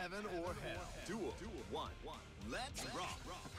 Heaven or hell. Duel. Duel. One. One. Let's rock. rock.